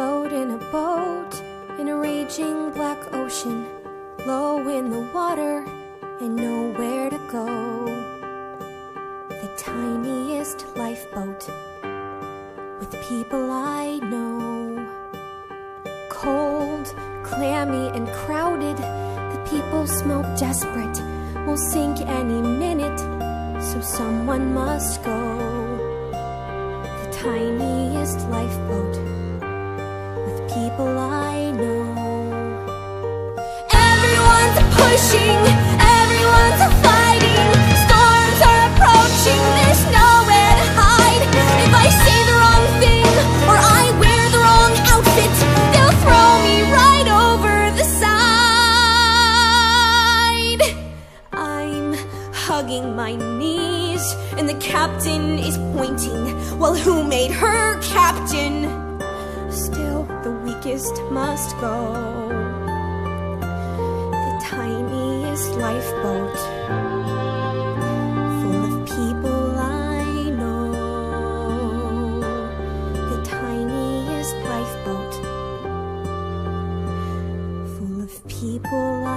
Float in a boat in a raging black ocean, low in the water and nowhere to go. The tiniest lifeboat with people I know. Cold, clammy, and crowded, the people smell desperate, will sink any minute, so someone must go. The tiniest lifeboat hugging my knees, and the captain is pointing. Well, who made her captain? Still, the weakest must go the tiniest lifeboat full of people I know. The tiniest lifeboat full of people.